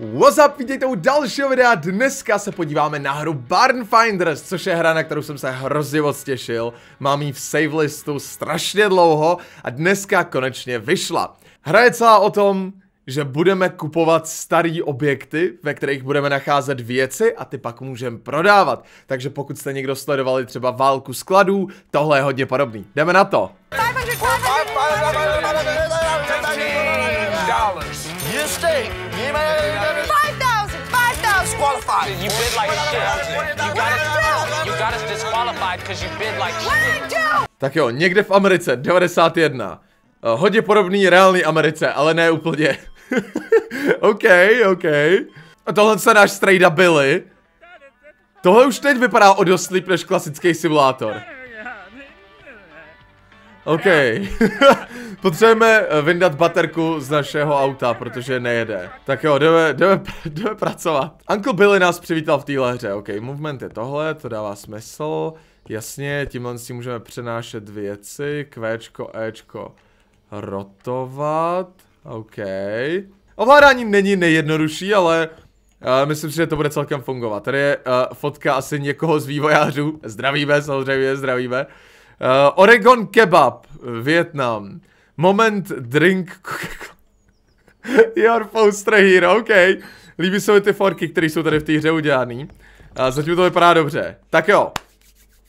What's up, vítejte u dalšího videa, dneska se podíváme na hru Barn Finders, což je hra, na kterou jsem se hrozně moc těšil. Mám ji v save listu strašně dlouho a dneska konečně vyšla. Hra je celá o tom, že budeme kupovat staré objekty, ve kterých budeme nacházet věci a ty pak můžeme prodávat. Takže pokud jste někdo sledovali třeba válku skladů, tohle je hodně podobný. Jdeme na to. 500, 500 disqualified. You bid like shit. You got us, you got us disqualified because you bid like What shit. did I do? Tak jo, někde v Americe, 91. Uh, hodně podobný reálný Americe, ale ne úplně. OK, OK. A tohle se náš strejda Billy. Tohle už teď vypadá o dost líp než klasický simulátor. OK. Potřebujeme eh, vyndat baterku z našeho auta, protože nejede. Tak jo, jdeme, jdeme, jdeme pracovat. Uncle Billy nás přivítal v téhle hře. OK, movement je tohle, to dává smysl. Jasně, tímhle si můžeme přenášet věci. Kvéčko, Ečko. Rotovat. OK. Ovládání není nejjednodušší, ale uh, myslím si, že to bude celkem fungovat. Tady je uh, fotka asi někoho z vývojářů. Zdravíme, samozřejmě, zdravíme. Uh, Oregon Kebab, Vietnam. Moment drink Your poster here, OK. Líbí se mi ty forky, které jsou tady v té hře udělaný. A zatím to vypadá dobře. Tak jo.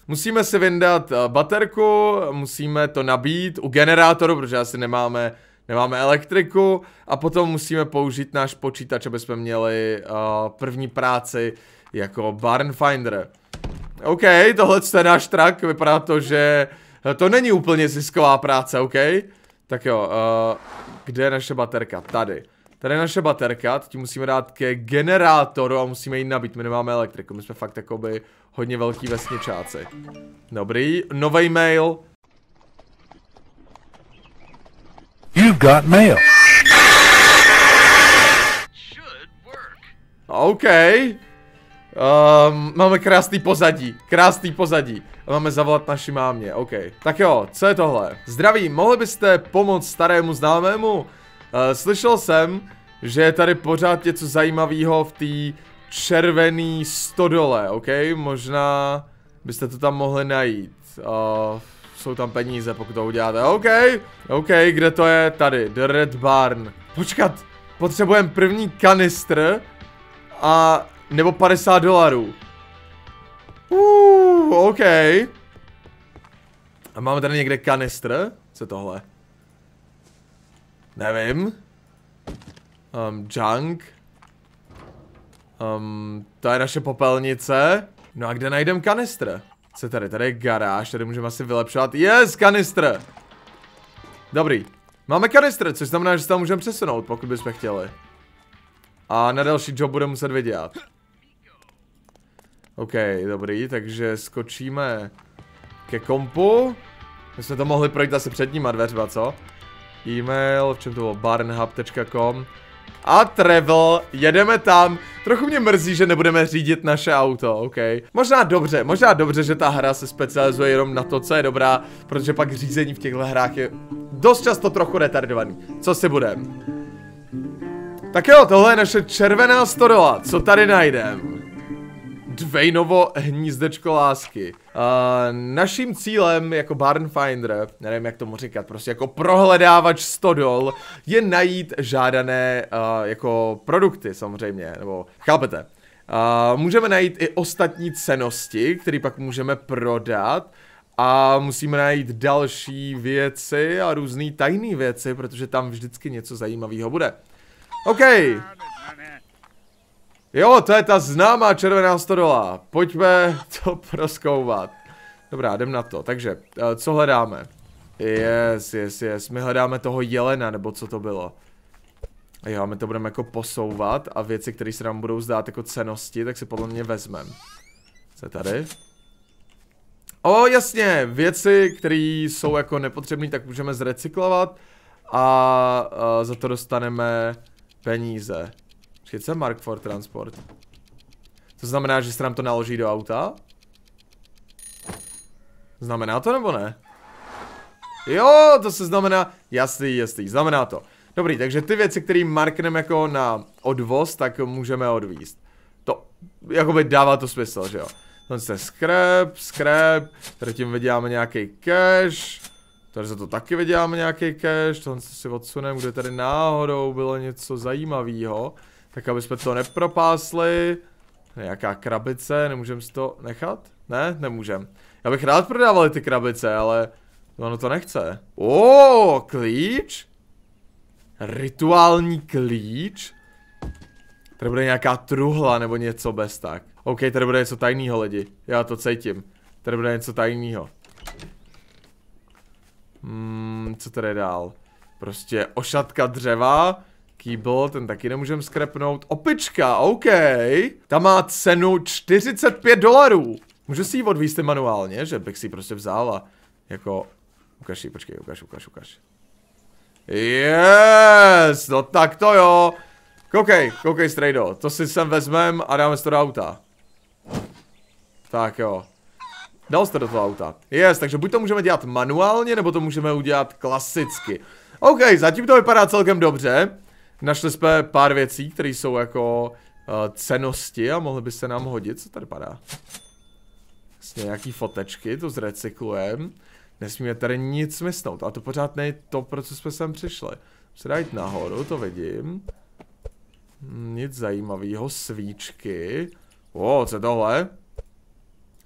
Musíme si vyndat uh, baterku, musíme to nabít u generátoru, protože asi nemáme, nemáme elektriku a potom musíme použít náš počítač, aby jsme měli uh, první práci jako barn finder. OK, tohle je náš trak, vypadá to, že to není úplně zisková práce, OK? Tak jo, uh, kde je naše baterka? Tady. Tady je naše baterka, teď ji musíme dát ke generátoru a musíme ji nabít, my nemáme elektriku, my jsme fakt jakoby hodně velký vesničáci. Dobrý, nový mail. You've got mail. OK. Um, máme krásný pozadí, krásný pozadí. A máme zavolat naši mámě, OK. Tak jo, co je tohle? Zdraví, mohli byste pomoct starému známému? Uh, slyšel jsem, že je tady pořád něco zajímavého v té červený stodole, OK? Možná byste to tam mohli najít. Uh, jsou tam peníze, pokud to uděláte. OK, OK, kde to je? Tady, The Red Barn. Počkat, potřebujeme první kanistr a nebo 50 dolarů. Uh, OK. A máme tady někde kanistr? Co tohle? Nevím. Um, junk. Um, to je naše popelnice. No a kde najdem kanistr? Co tady? Tady je garáž, tady můžeme asi vylepšovat. Yes, kanistr! Dobrý. Máme kanistr, což znamená, že se tam můžeme přesunout, pokud bychom chtěli. A na další job bude muset vydělat. OK, dobrý, takže skočíme ke kompu. My jsme to mohli projít asi předníma dveřma, co? E-mail, v čem to bylo? barnhub.com a travel, jedeme tam. Trochu mě mrzí, že nebudeme řídit naše auto, OK. Možná dobře, možná dobře, že ta hra se specializuje jenom na to, co je dobrá, protože pak řízení v těchto hrách je dost často trochu retardovaný. Co si budem? Tak jo, tohle je naše červená stodola, co tady najdem? Dvejnovo hnízdečko lásky. Uh, naším cílem jako barn finder, nevím jak tomu říkat, prostě jako prohledávač stodol, je najít žádané uh, jako produkty samozřejmě, nebo chápete. Uh, můžeme najít i ostatní cenosti, které pak můžeme prodat a musíme najít další věci a různé tajné věci, protože tam vždycky něco zajímavého bude. OK. Jo, to je ta známá červená stodola. Pojďme to proskouvat. Dobrá, jdem na to. Takže, uh, co hledáme? Yes, yes, yes. My hledáme toho jelena, nebo co to bylo. Jo, my to budeme jako posouvat a věci, které se nám budou zdát jako cenosti, tak si podle mě vezmem. Co je tady? O, jasně, věci, které jsou jako nepotřebné, tak můžeme zrecyklovat a uh, za to dostaneme peníze. Co je Mark for Transport? To znamená, že se nám to naloží do auta? Znamená to nebo ne? Jo, to se znamená, jasný, jasný, znamená to. Dobrý, takže ty věci, které markneme jako na odvoz, tak můžeme odvíst. To, jakoby dává to smysl, že jo. Tohle je scrap, scrap, tady tím vyděláme nějaký cash, tady za to taky vyděláme nějaký cash, tohle si odsuneme, kde tady náhodou bylo něco zajímavého, tak aby jsme to nepropásli. Nějaká krabice, nemůžeme si to nechat? Ne, nemůžem. Já bych rád prodával ty krabice, ale ono to nechce. O, klíč? Rituální klíč? Tady bude nějaká truhla nebo něco bez tak. OK, tady bude něco tajného lidi. Já to cítím. Tady bude něco tajného. Hmm, co tady dál? Prostě ošatka dřeva. Kýbl, ten taky nemůžeme skrepnout. Opička, OK. Ta má cenu 45 dolarů. Můžu si ji odvíst manuálně, že bych si ji prostě vzal a jako... Ukaž si, počkej, ukaž, ukaž, ukaž. Yes, no tak to jo. Koukej, koukej strejdo, to si sem vezmem a dáme to do auta. Tak jo. Dal jste do toho auta. Yes, takže buď to můžeme dělat manuálně, nebo to můžeme udělat klasicky. OK, zatím to vypadá celkem dobře. Našli jsme pár věcí, které jsou jako uh, cenosti a mohly by se nám hodit. Co tady padá? Vlastně nějaký fotečky, to zrecyklujeme. Nesmíme tady nic mysnout, ale to pořád nej to, pro co jsme sem přišli. Se dá jít nahoru, to vidím. Nic zajímavého, svíčky. O, co je tohle?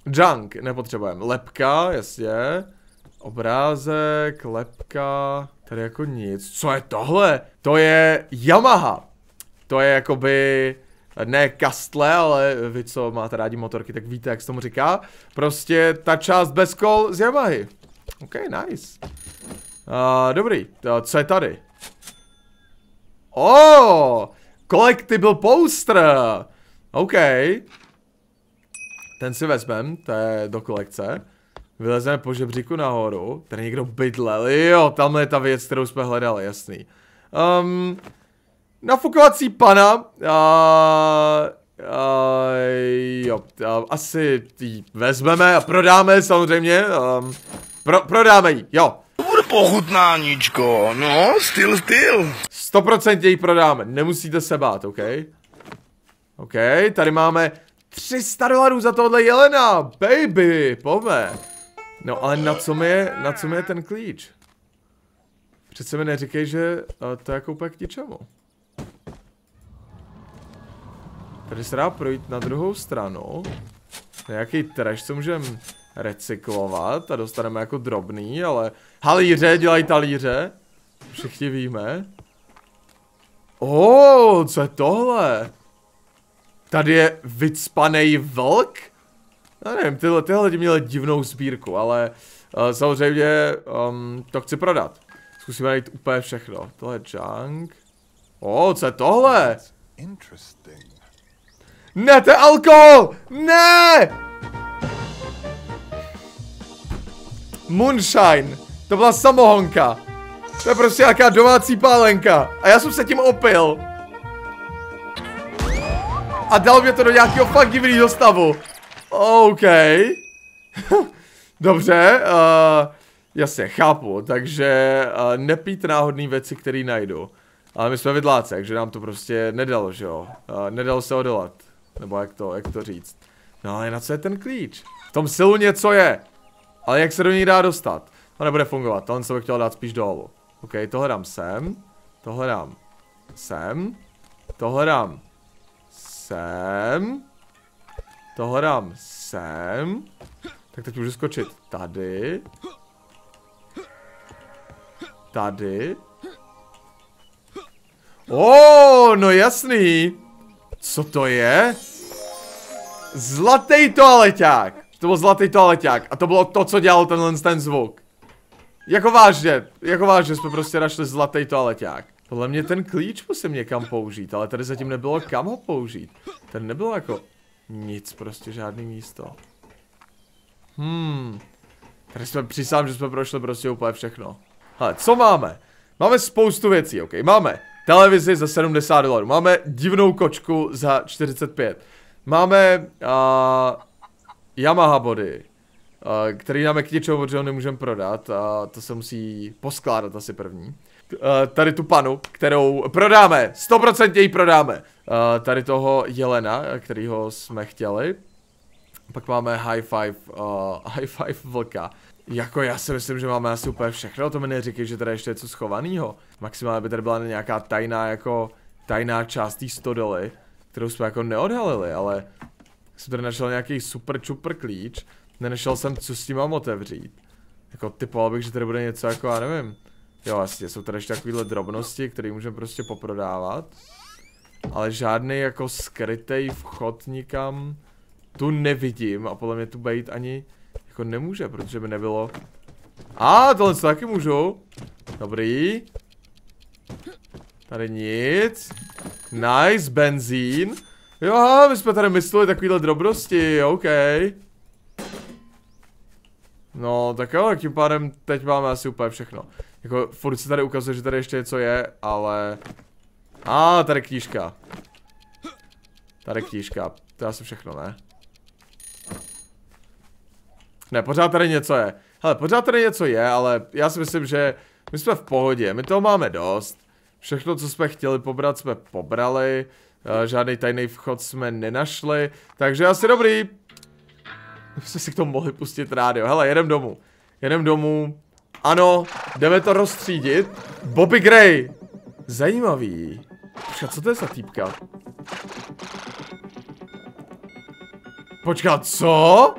Junk, nepotřebujeme. Lepka, jasně. Obrázek, lepka, tady jako nic. Co je tohle? To je Yamaha. To je jakoby, ne kastle, ale vy co máte rádi motorky, tak víte, jak se tomu říká. Prostě ta část bez kol z Yamahy. OK, nice. Uh, dobrý, to, co je tady? Oh, collectible poster. OK. Ten si vezmem, to je do kolekce. Vylezeme po žebříku nahoru. Tady někdo bydlel, jo, tam je ta věc, kterou jsme hledali, jasný. Um, nafukovací pana. Uh, uh, jo, uh, asi ji vezmeme a prodáme samozřejmě. Um, pro, prodáme ji, jo. To bude pochutnáníčko, no, styl, styl. 100% ji prodáme, nemusíte se bát, OK? OK, tady máme 300 dolarů za tohle jelena, baby, pome. No ale na co mi je, na co mi je ten klíč? Přece mi neříkej, že uh, to je jako úplně k ničemu. Tady se dá projít na druhou stranu. Nějaký trash, co můžeme recyklovat a dostaneme jako drobný, ale halíře dělají talíře. Všichni víme. Oh, co je tohle? Tady je vycpaný vlk? Já nevím, tyhle, tyhle lidi měli divnou sbírku, ale uh, samozřejmě um, to chci prodat. Zkusíme najít úplně všechno. Tohle je junk. O, oh, co je tohle? Ne, to je alkohol! Ne! Moonshine. To byla samohonka. To je prostě nějaká domácí pálenka. A já jsem se tím opil. A dal mě to do nějakého fakt divného stavu. OK. Dobře, uh, jasně, chápu, takže uh, nepít náhodný věci, které najdu. Ale my jsme vidláci, takže nám to prostě nedalo, že jo. Uh, nedalo se odolat. Nebo jak to, jak to říct. No ale na co je ten klíč? V tom silu něco je. Ale jak se do něj dá dostat? To nebude fungovat, tohle jsem chtěl dát spíš dolů. OK, tohle dám sem. Tohle dám sem. Tohle dám sem. Tohle dám sem. Tak teď můžu skočit tady. Tady. O, oh, no jasný. Co to je? Zlatý toaleťák. To byl zlatý toaleťák. A to bylo to, co dělal tenhle ten zvuk. Jako vážně, jako vážně jsme prostě našli zlatý toaleťák. Podle mě ten klíč musím někam použít, ale tady zatím nebylo kam ho použít. Ten nebylo jako nic, prostě žádný místo. Hmm. Tady jsme přísám, že jsme prošli prostě úplně všechno. Ale co máme? Máme spoustu věcí, ok. Máme televizi za 70 dolarů. Máme divnou kočku za 45. Máme uh, Yamaha body, uh, který nám je k něčemu, protože ho nemůžeme prodat. A to se musí poskládat asi první. Uh, tady tu panu, kterou prodáme, 100% ji prodáme. Uh, tady toho jelena, kterýho jsme chtěli. Pak máme high five, uh, high five vlka. Jako já si myslím, že máme asi úplně všechno, to mi neříkej, že tady ještě něco schovaného. Maximálně by tady byla nějaká tajná jako, tajná část té stodoly, kterou jsme jako neodhalili, ale jsem tady našel nějaký super čupr klíč, nenašel jsem, co s tím mám otevřít. Jako typoval bych, že tady bude něco jako, já nevím. Jo, jasně, jsou tady ještě takovéhle drobnosti, které můžeme prostě poprodávat. Ale žádný jako skrytý vchod nikam tu nevidím a podle mě tu být ani jako nemůže, protože by nebylo. A ah, tohle taky můžu. Dobrý. Tady nic. Nice, benzín. Jo, my jsme tady mysleli takovýhle drobnosti, OK. No, tak jo, tím pádem teď máme asi úplně všechno. Jako, furt se tady ukazuje, že tady ještě něco je, ale... A, ah, tady knížka. Tady knížka. To je asi všechno, ne? Ne, pořád tady něco je. Hele, pořád tady něco je, ale já si myslím, že my jsme v pohodě, my toho máme dost. Všechno, co jsme chtěli pobrat, jsme pobrali. Eh, žádný tajný vchod jsme nenašli, takže asi dobrý. Jsme si k tomu mohli pustit rádio. Hele, jedem domů. Jedem domů. Ano, jdeme to rozstřídit. Bobby Gray. Zajímavý. Počkat, co to je za týpka? Počkat, co?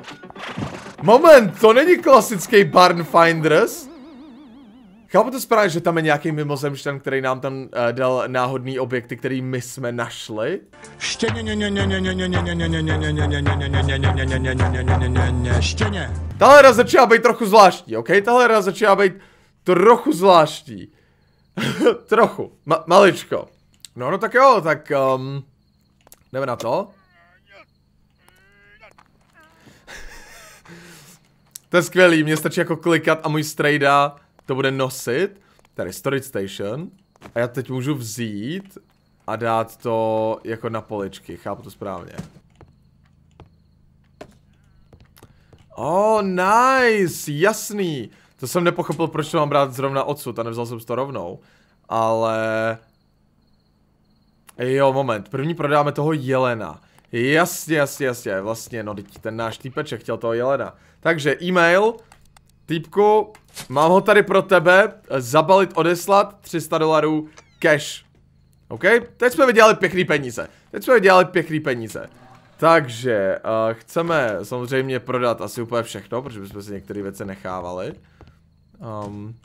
Moment, to není klasický Barn Finders? Chápu to správně, že tam je nějaký mimozemšťan, který nám tam uh, dal náhodný objekty, který my jsme našli? Štěně. Tahle hra začíná být trochu zvláštní, ok? Tahle hra začíná být trochu zvláštní. trochu, Ma maličko. No, no tak jo, tak um, jdeme na to. To je skvělý, mě stačí jako klikat a můj strejda to bude nosit. Tady storage station. A já teď můžu vzít a dát to jako na poličky, chápu to správně. Oh, nice, jasný. To jsem nepochopil, proč to mám brát zrovna odsud a nevzal jsem to rovnou. Ale... Jo, moment, první prodáme toho jelena. Jasně, jasně, jasně, vlastně, no ten náš týpeček chtěl toho jelena. Takže e-mail, týpku, mám ho tady pro tebe, zabalit, odeslat, 300 dolarů, cash. OK, teď jsme vydělali pěkný peníze, teď jsme vydělali pěkný peníze. Takže, uh, chceme samozřejmě prodat asi úplně všechno, protože bychom si některé věci nechávali. Um,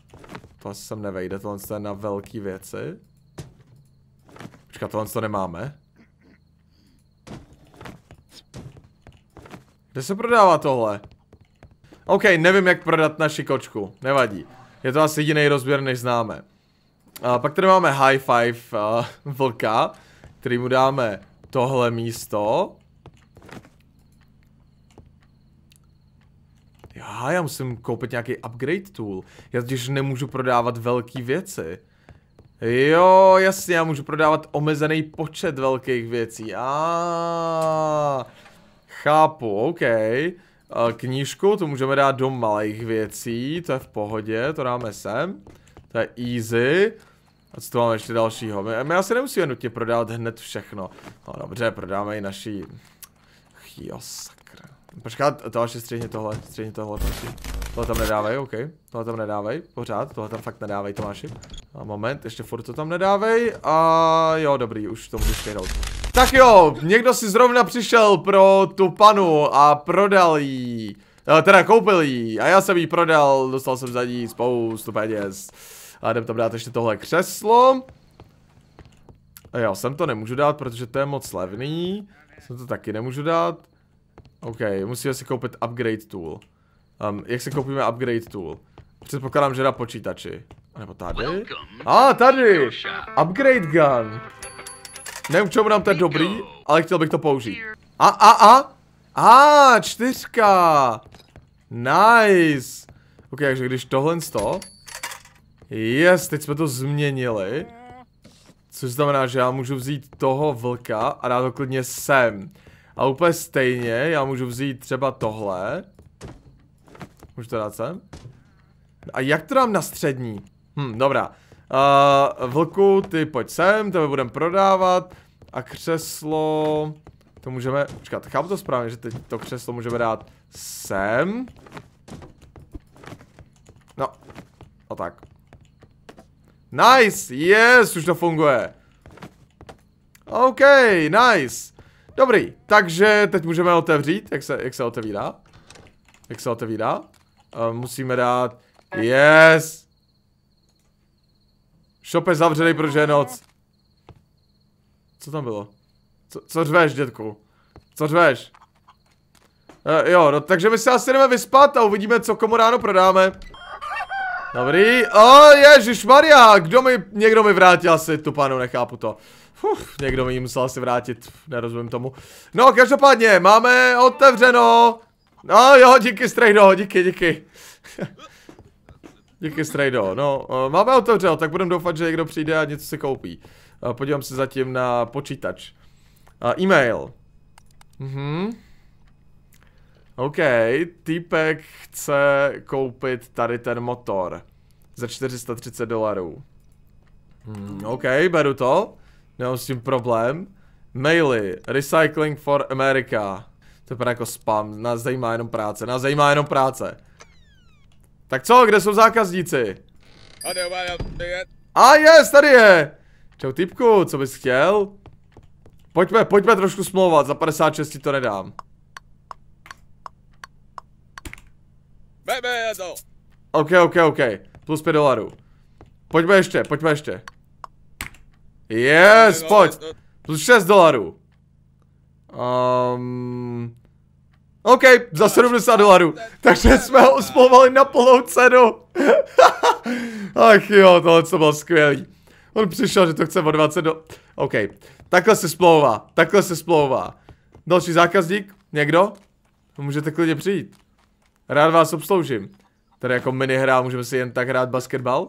to asi sem nevejde, tohle je na velké věci. Počkat, tohle to nemáme. Kde se prodává tohle? OK, nevím jak prodat naši kočku, nevadí. Je to asi jiný rozběr než známe. A pak tady máme high five uh, vlka, který mu dáme tohle místo. Já, já musím koupit nějaký upgrade tool. Já totiž nemůžu prodávat velké věci. Jo, jasně, já můžu prodávat omezený počet velkých věcí. A chápu, OK. Knížku, to můžeme dát do malých věcí, to je v pohodě, to dáme sem. To je easy. A co tu máme ještě dalšího? My, my asi nemusíme nutně prodávat hned všechno. No dobře, prodáme i naší... Sakra. Počkat, to ještě střihni tohle, střihni tohle, prosím. Tohle tam nedávej, OK. Tohle tam nedávej, pořád, tohle tam fakt nedávej, Tomáši. A moment, ještě furt to tam nedávej. A jo, dobrý, už to můžu stihnout. Tak jo, někdo si zrovna přišel pro tu panu a prodal jí. Eh, teda koupil jí a já jsem jí prodal, dostal jsem za ní spoustu peněz. A jdem tam dát ještě tohle křeslo. A jo, sem to nemůžu dát, protože to je moc levný. Sem to taky nemůžu dát. OK, musíme si koupit upgrade tool. Um, jak si koupíme upgrade tool? Předpokládám, že na počítači. A nebo tady? A, ah, tady! Upgrade gun. Nevím, k čemu nám to je dobrý, ale chtěl bych to použít. A, a, a? A, čtyřka. Nice. Ok, takže když tohle to. Yes, teď jsme to změnili. Což znamená, že já můžu vzít toho vlka a dát ho klidně sem. A úplně stejně, já můžu vzít třeba tohle. Můžu to dát sem? A jak to dám na střední? Hm, dobrá. Uh, vlku, ty pojď sem, tebe budeme prodávat. A křeslo... To můžeme... Počkat, chápu to správně, že teď to křeslo můžeme dát sem. No. A tak. Nice, yes, už to funguje. OK, nice. Dobrý, takže teď můžeme otevřít, jak se, jak se otevírá. Jak se otevírá. Uh, musíme dát, yes. Shop je zavřený, protože je noc. Co tam bylo? Co, co řveš, dětku? Co řveš? Uh, jo, no takže my se asi jdeme vyspat a uvidíme, co komu ráno prodáme. Dobrý, o ježiš Maria, kdo mi, někdo mi vrátil asi tu panu, nechápu to. Uf, někdo mi musel asi vrátit, nerozumím tomu. No, každopádně, máme otevřeno. No jo, díky Strejdo, díky, díky. díky Strejdo, no, uh, máme otevřeno, tak budeme doufat, že někdo přijde a něco si koupí. Uh, podívám se zatím na počítač. Uh, e-mail. Mhm. OK, týpek chce koupit tady ten motor za 430 dolarů. Hmm, OK, beru to. Nemám s tím problém. Maily, Recycling for America. To je jako spam, nás zajímá jenom práce, nás zajímá jenom práce. Tak co, kde jsou zákazníci? A yes, tady je! Čau typku, co bys chtěl? Pojďme, pojďme trošku smlouvat, za 56 ti to nedám. OK, OK, OK. Plus 5 dolarů. Pojďme ještě, pojďme ještě. Yes, pojď. Plus 6 dolarů. Um, OK, za 70 dolarů. Takže jsme ho uspolvali na plnou cenu. Ach jo, tohle to bylo skvělý. On přišel, že to chce o 20 do... OK, takhle se splouvá, takhle se splouvá. Další zákazník? Někdo? Můžete klidně přijít. Rád vás obsloužím. Tady jako minihra, můžeme si jen tak hrát basketbal?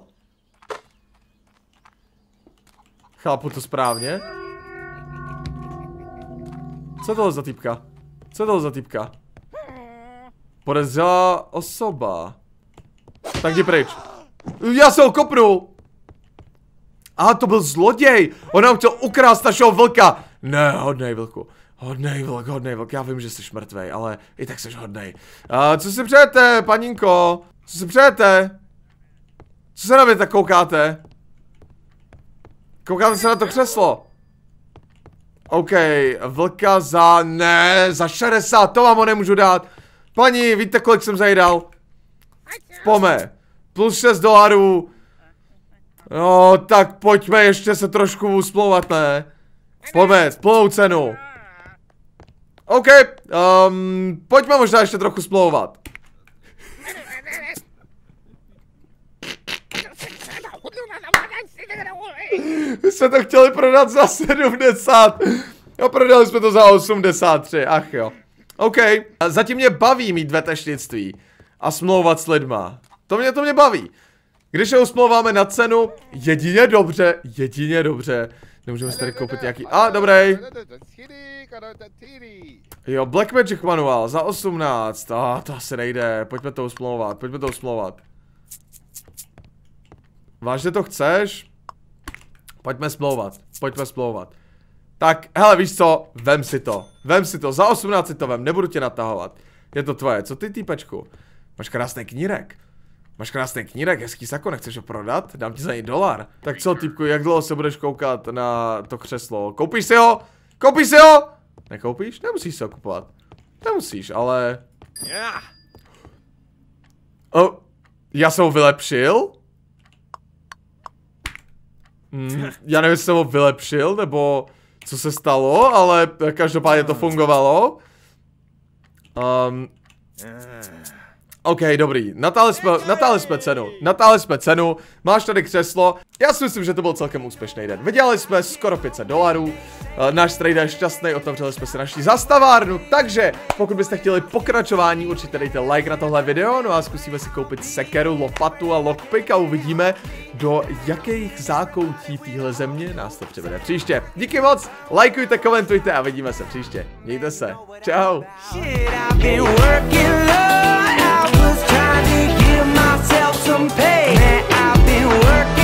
Chápu to správně? Co to za typka? Co to za typka? Podezřelá osoba. Tak jdi pryč. Já se ho kopnul. A to byl zloděj. On nám chtěl ukrást našeho vlka. Ne, hodnej vlku. Hodnej vlk, hodnej vlk, já vím, že jsi mrtvej, ale i tak jsi hodnej. A co si přejete, paninko? Co si přejete? Co se na mě tak koukáte? Koukáte se na to křeslo? OK, vlka za... ne, za 60, to vám ho nemůžu dát. Paní, víte, kolik jsem zajídal? Pome, plus 6 dolarů. No, tak pojďme ještě se trošku usplouvat, ne? Pome, plnou cenu. OK, um, pojďme možná ještě trochu splouvat. My jsme to chtěli prodat za 70. A prodali jsme to za 83, ach jo. OK, zatím mě baví mít vetešnictví a smlouvat s lidma. To mě, to mě baví. Když je usmlouváme na cenu, jedině dobře, jedině dobře. Nemůžeme si tady koupit nějaký... A, dobrý. Jo, Black Magic manuál za 18. A, ah, to asi nejde. Pojďme to usmlouvat, pojďme to usmlouvat. Vážně to chceš? Pojďme smlouvat, pojďme smlouvat. Tak, hele, víš co, vem si to, vem si to, za 18 si to vem, nebudu tě natahovat. Je to tvoje, co ty týpečku? Máš krásný knírek. Máš krásný knírek, hezký sako, nechceš ho prodat? Dám ti za něj dolar. Tak co, týpku, jak dlouho se budeš koukat na to křeslo? Koupíš si ho? Koupíš si ho? Nekoupíš? Nemusíš se ho kupovat. Nemusíš, ale... Oh, já jsem ho vylepšil? Mm, já nevím, jestli jsem ho vylepšil, nebo co se stalo, ale každopádně to fungovalo. Um, OK, dobrý. Natáhli jsme, natáhli jsme cenu. Natáhli jsme cenu. Máš tady křeslo. Já si myslím, že to byl celkem úspěšný den. Vydělali jsme skoro 500 dolarů. Eh, náš trader je šťastný, otevřeli jsme si naši zastavárnu. Takže, pokud byste chtěli pokračování, určitě dejte like na tohle video. No a zkusíme si koupit sekeru, lopatu a lockpick a uvidíme, do jakých zákoutí téhle země nás to přivede příště. Díky moc, lajkujte, komentujte a vidíme se příště. Mějte se. Ciao. Some. Man, I've been working.